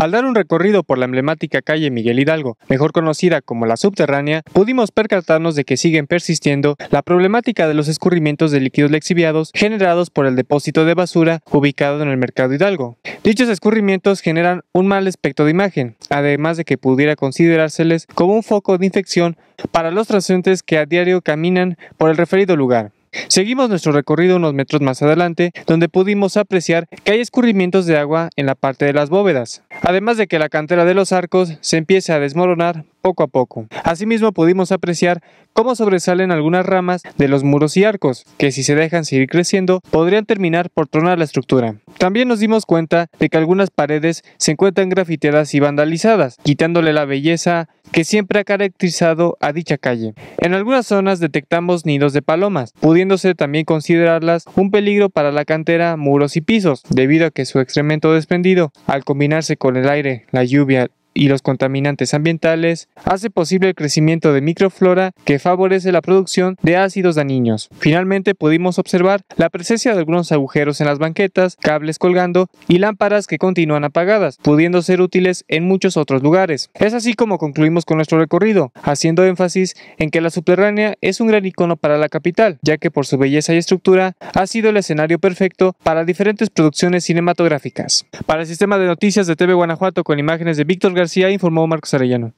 Al dar un recorrido por la emblemática calle Miguel Hidalgo, mejor conocida como la subterránea, pudimos percatarnos de que siguen persistiendo la problemática de los escurrimientos de líquidos lexiviados generados por el depósito de basura ubicado en el mercado Hidalgo. Dichos escurrimientos generan un mal aspecto de imagen, además de que pudiera considerárseles como un foco de infección para los transeúntes que a diario caminan por el referido lugar. Seguimos nuestro recorrido unos metros más adelante, donde pudimos apreciar que hay escurrimientos de agua en la parte de las bóvedas, además de que la cantera de los arcos se empieza a desmoronar poco a poco. Asimismo pudimos apreciar cómo sobresalen algunas ramas de los muros y arcos, que si se dejan seguir creciendo podrían terminar por tronar la estructura. También nos dimos cuenta de que algunas paredes se encuentran grafiteadas y vandalizadas, quitándole la belleza que siempre ha caracterizado a dicha calle. En algunas zonas detectamos nidos de palomas, pudiéndose también considerarlas un peligro para la cantera, muros y pisos, debido a que su excremento desprendido, al combinarse con el aire, la lluvia, y los contaminantes ambientales, hace posible el crecimiento de microflora que favorece la producción de ácidos dañinos. Finalmente pudimos observar la presencia de algunos agujeros en las banquetas, cables colgando y lámparas que continúan apagadas, pudiendo ser útiles en muchos otros lugares. Es así como concluimos con nuestro recorrido, haciendo énfasis en que la subterránea es un gran icono para la capital, ya que por su belleza y estructura ha sido el escenario perfecto para diferentes producciones cinematográficas. Para el sistema de noticias de TV Guanajuato con imágenes de Víctor García informó Marcos Arellano.